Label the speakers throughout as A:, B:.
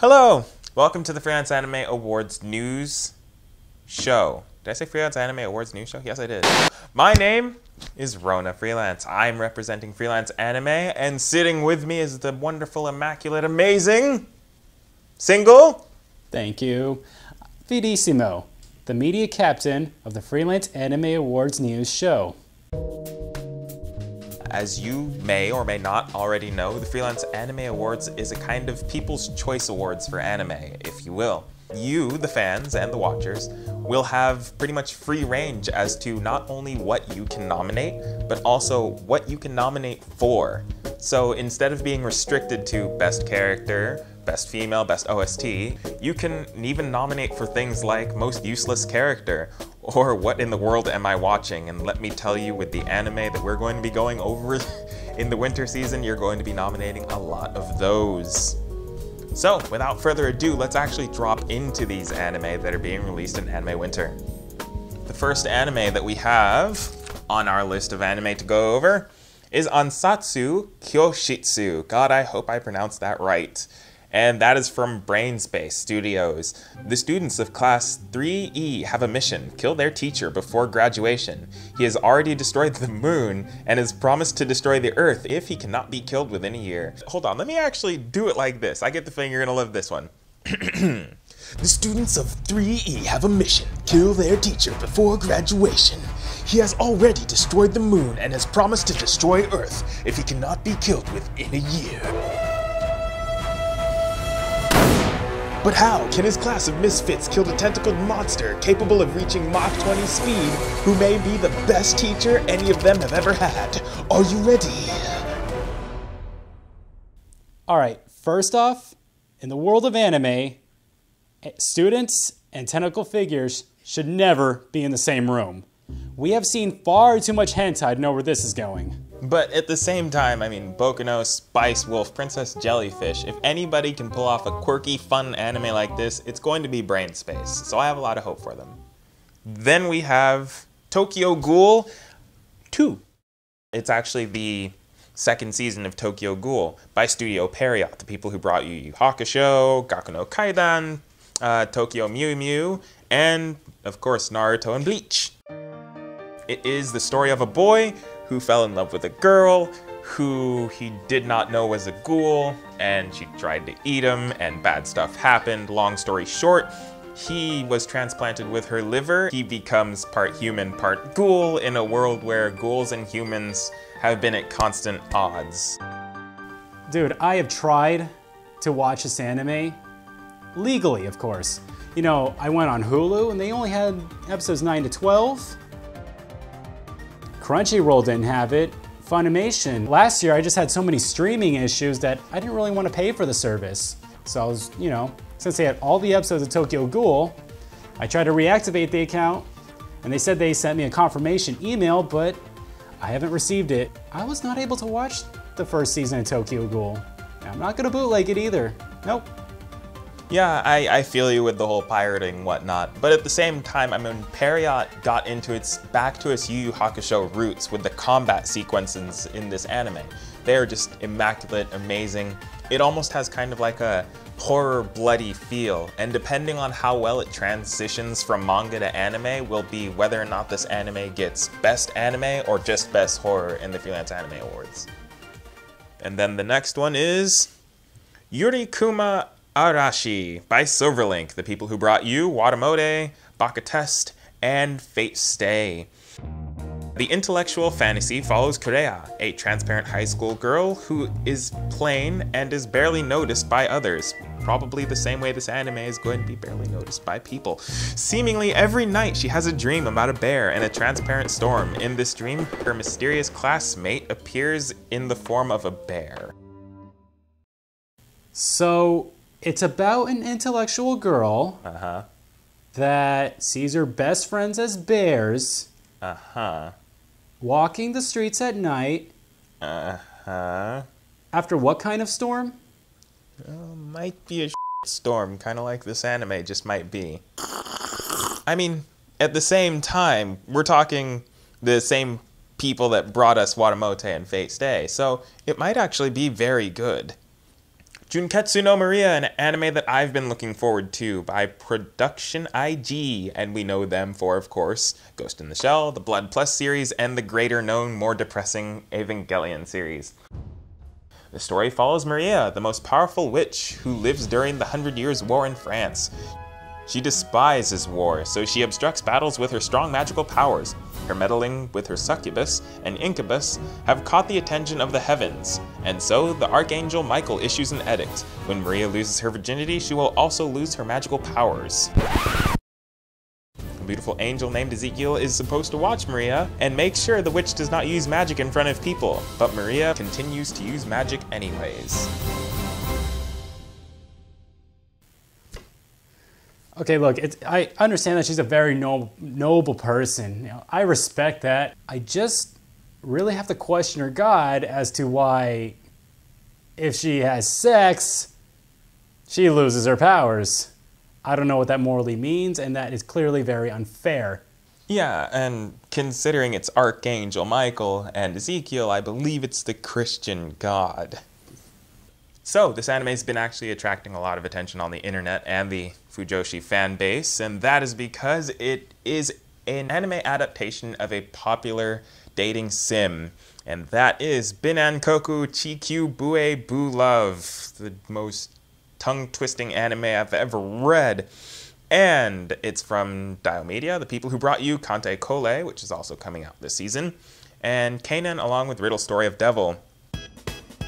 A: Hello! Welcome to the Freelance Anime Awards news show. Did I say Freelance Anime Awards news show? Yes, I did. My name is Rona Freelance. I'm representing Freelance Anime, and sitting with me is the wonderful, immaculate, amazing single.
B: Thank you. Vidissimo, the media captain of the Freelance Anime Awards news show.
A: As you may or may not already know, the Freelance Anime Awards is a kind of People's Choice Awards for anime, if you will. You, the fans and the watchers, will have pretty much free range as to not only what you can nominate, but also what you can nominate for. So instead of being restricted to Best Character, Best Female, Best OST, you can even nominate for things like Most Useless Character or What in the World Am I Watching? And let me tell you, with the anime that we're going to be going over in the winter season, you're going to be nominating a lot of those. So, without further ado, let's actually drop into these anime that are being released in Anime Winter. The first anime that we have on our list of anime to go over is Ansatsu Kyoshitsu. God, I hope I pronounced that right and that is from Brain's Base Studios. The students of Class 3E have a mission kill their teacher before graduation. He has already destroyed the moon and has promised to destroy the Earth if he cannot be killed within a year. Hold on, let me actually do it like this. I get the feeling you're gonna love this one. the students of 3E have a mission kill their teacher before graduation. He has already destroyed the moon and has promised to destroy Earth if he cannot be killed within a year. But how can his class of misfits kill the tentacled monster capable of reaching Mach 20 speed who may be the best teacher any of them have ever had? Are you ready?
B: Alright, first off, in the world of anime, eh, students and tentacle figures should never be in the same room. We have seen far too much hentai to know where this is going.
A: But at the same time, I mean, Boku Spice Wolf, Princess Jellyfish, if anybody can pull off a quirky, fun anime like this, it's going to be Brain's Base. So I have a lot of hope for them. Then we have Tokyo Ghoul 2. It's actually the second season of Tokyo Ghoul by Studio Pierrot, the people who brought you Yu Hakusho, Gakkou no Kaidan, uh, Tokyo Mew Mew, and of course Naruto and Bleach. It is the story of a boy who fell in love with a girl who he did not know was a ghoul, and she tried to eat him, and bad stuff happened. Long story short, he was transplanted with her liver. He becomes part human, part ghoul in a world where ghouls and humans have been at constant odds.
B: Dude, I have tried to watch this anime, legally, of course. You know, I went on Hulu and they only had episodes 9 to 12. Crunchyroll didn't have it. Funimation. Last year, I just had so many streaming issues that I didn't really want to pay for the service. So I was, you know, since they had all the episodes of Tokyo Ghoul, I tried to reactivate the account and they said they sent me a confirmation email, but I haven't received it. I was not able to watch the first season of Tokyo Ghoul. I'm not gonna bootleg it either. Nope.
A: Yeah, I, I feel you with the whole pirating whatnot, but at the same time, I mean, Pierrot got into its back to its Yu Yu Hakusho roots with the combat sequences in this anime. They are just immaculate, amazing. It almost has kind of like a horror bloody feel, and depending on how well it transitions from manga to anime will be whether or not this anime gets best anime or just best horror in the Freelance Anime Awards. And then the next one is Yuri Kuma Arashi by Silverlink, the people who brought you Watamote, Baka Test, and Fate Stay. The intellectual fantasy follows Kureha, a transparent high school girl who is plain and is barely noticed by others. Probably the same way this anime is going to be barely noticed by people. Seemingly every night she has a dream about a bear and a transparent storm. In this dream, her mysterious classmate appears in the form of a bear.
B: So it's about an intellectual girl
A: uh-huh.
B: that sees her best friends as bears.
A: Uh-huh.
B: Walking the streets at night.
A: Uh-huh.
B: After what kind of storm?
A: Uh, might be a storm, kind of like this anime just might be. I mean, at the same time, we're talking the same people that brought us Watamote and Fate Stay, so it might actually be very good. Junketsu no Maria, an anime that I've been looking forward to by Production IG, and we know them for, of course, Ghost in the Shell, the Blood Plus series, and the greater known, more depressing Evangelion series. The story follows Maria, the most powerful witch who lives during the Hundred Years' War in France. She despises war, so she obstructs battles with her strong magical powers. Her meddling with her succubus and incubus have caught the attention of the heavens, and so the Archangel Michael issues an edict. When Maria loses her virginity, she will also lose her magical powers. A beautiful angel named Ezekiel is supposed to watch Maria and make sure the witch does not use magic in front of people, but Maria continues to use magic anyways.
B: Okay, look, I understand that she's a very noble, noble person. You know, I respect that. I just really have to question her God as to why, if she has sex, she loses her powers. I don't know what that morally means, and that is clearly very unfair.
A: Yeah, and considering it's Archangel Michael and Ezekiel, I believe it's the Christian God. So, this anime has been actually attracting a lot of attention on the internet and the Fujoshi fan base, and that is because it is an anime adaptation of a popular dating sim, and that is Binankoku Chikyu Bue Bu Love, the most tongue twisting anime I've ever read. And it's from Diomedea, the people who brought you Kante Kole, which is also coming out this season, and Kanan along with Riddle Story of Devil.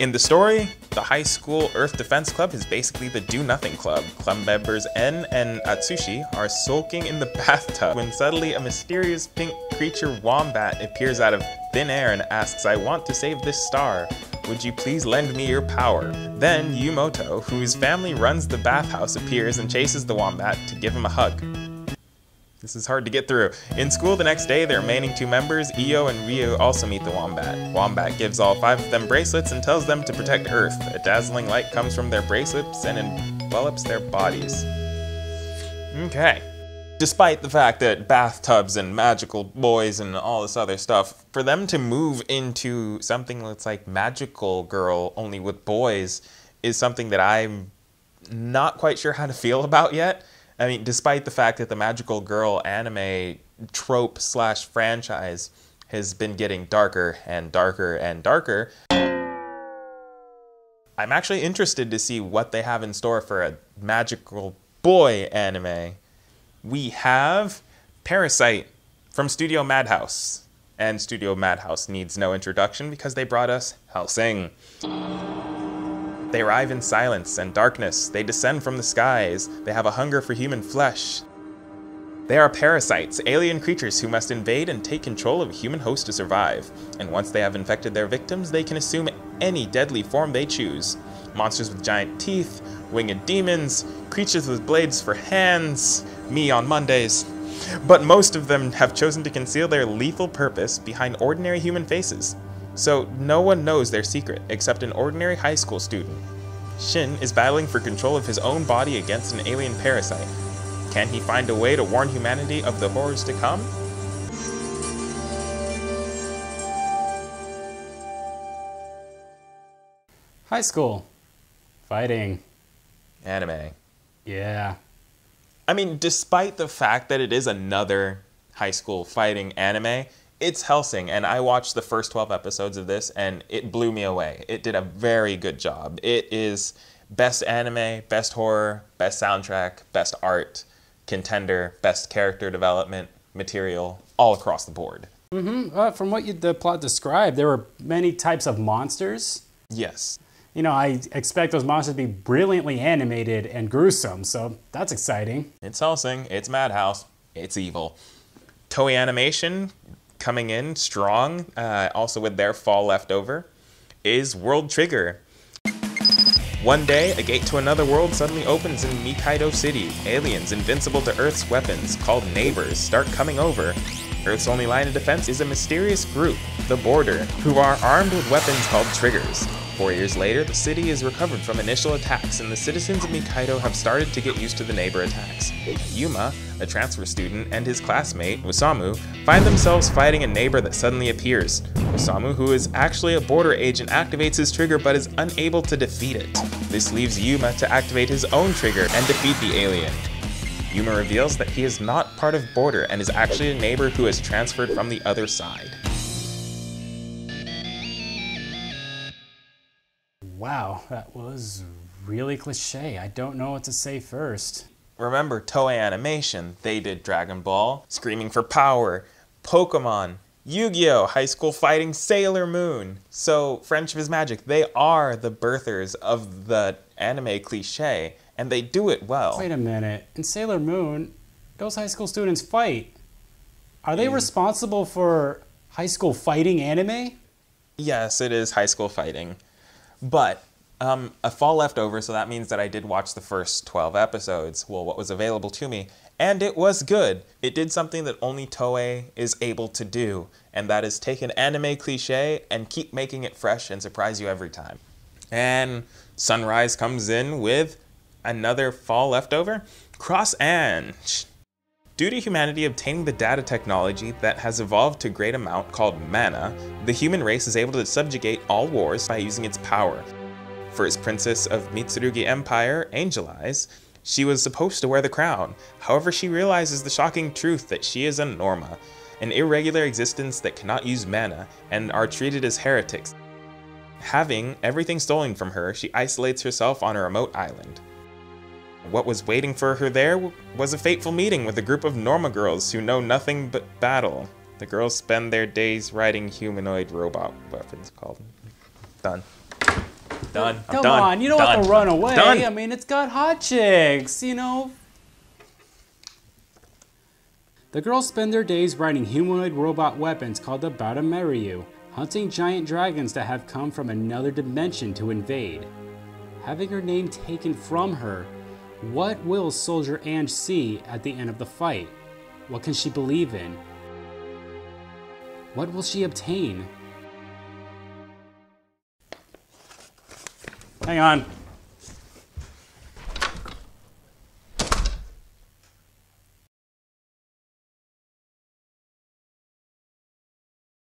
A: In the story, the high school Earth Defense Club is basically the do nothing club. Club members En and Atsushi are sulking in the bathtub when suddenly a mysterious pink creature wombat appears out of thin air and asks, I want to save this star. Would you please lend me your power? Then Yumoto, whose family runs the bathhouse, appears and chases the wombat to give him a hug. This is hard to get through. In school the next day, their remaining two members, Io and Ryu, also meet the Wombat. Wombat gives all five of them bracelets and tells them to protect Earth. A dazzling light comes from their bracelets and envelops their bodies. Okay. Despite the fact that bathtubs and magical boys and all this other stuff, for them to move into something that's like Magical Girl only with boys is something that I'm not quite sure how to feel about yet. I mean, despite the fact that the magical girl anime trope slash franchise has been getting darker and darker and darker, I'm actually interested to see what they have in store for a magical boy anime. We have Parasyte from Studio Madhouse. And Studio Madhouse needs no introduction because they brought us Hellsing. They arrive in silence and darkness. They descend from the skies. They have a hunger for human flesh. They are parasites, alien creatures who must invade and take control of a human host to survive. And once they have infected their victims, they can assume any deadly form they choose. Monsters with giant teeth, winged demons, creatures with blades for hands, me on Mondays. But most of them have chosen to conceal their lethal purpose behind ordinary human faces. So no one knows their secret except an ordinary high school student. Shin is battling for control of his own body against an alien parasite. Can he find a way to warn humanity of the horrors to come?
B: High school. Fighting.
A: Anime.
B: Yeah.
A: I mean, despite the fact that it is another high school fighting anime, it's Hellsing, and I watched the first 12 episodes of this, and it blew me away. It did a very good job. It is best anime, best horror, best soundtrack, best art, contender, best character development, material, all across the board.
B: Mm-hmm. Uh, from what you, the plot described, there were many types of monsters.
A: Yes.
B: You know, I expect those monsters to be brilliantly animated and gruesome, so that's exciting.
A: It's Hellsing, it's Madhouse, it's evil. Toei Animation coming in strong, uh, also with their fall left over, is World Trigger. One day, a gate to another world suddenly opens in Nikaido City. Aliens invincible to Earth's weapons, called Neighbors, start coming over. Earth's only line of defense is a mysterious group, the Border, who are armed with weapons called triggers. Four years later, the city is recovered from initial attacks, and the citizens of Mikado have started to get used to the neighbor attacks. Yuma, a transfer student, and his classmate, Osamu, find themselves fighting a neighbor that suddenly appears. Osamu, who is actually a border agent, activates his trigger but is unable to defeat it. This leaves Yuma to activate his own trigger and defeat the alien. Yuma reveals that he is not part of Border and is actually a neighbor who has transferred from the other side.
B: Wow, that was really cliche. I don't know what to say first.
A: Remember Toei Animation, they did Dragon Ball, Screaming for Power, Pokemon, Yu-Gi-Oh! High School Fighting, Sailor Moon. So, Friendship is Magic, they are the birthers of the anime cliche, and they do it well.
B: Wait a minute. In Sailor Moon, those high school students fight. Are they mm. responsible for high school fighting anime?
A: Yes, it is high school fighting. But um, a fall left over, so that means that I did watch the first 12 episodes, well, what was available to me, and it was good. It did something that only Toei is able to do, and that is take an anime cliche and keep making it fresh and surprise you every time. And Sunrise comes in with another fall leftover, Cross Ange. Due to humanity obtaining the data technology that has evolved to a great amount called mana, the human race is able to subjugate all wars by using its power. First princess of Mitsurugi Empire, Angelise, she was supposed to wear the crown. However, she realizes the shocking truth that she is a Norma, an irregular existence that cannot use mana and are treated as heretics. Having everything stolen from her, she isolates herself on a remote island. What was waiting for her there was a fateful meeting with a group of Norma girls who know nothing but battle. The girls spend their days riding humanoid robot weapons called. Done. Done. I'm
B: Come
A: done.
B: on, you don't
A: done.
B: have to run away.
A: Done.
B: I mean, it's got hot chicks, you know. The girls spend their days riding humanoid robot weapons called the Batameryu, hunting giant dragons that have come from another dimension to invade. Having her name taken from her, what will Soldier Ange see at the end of the fight? What can she believe in? What will she obtain? Hang on.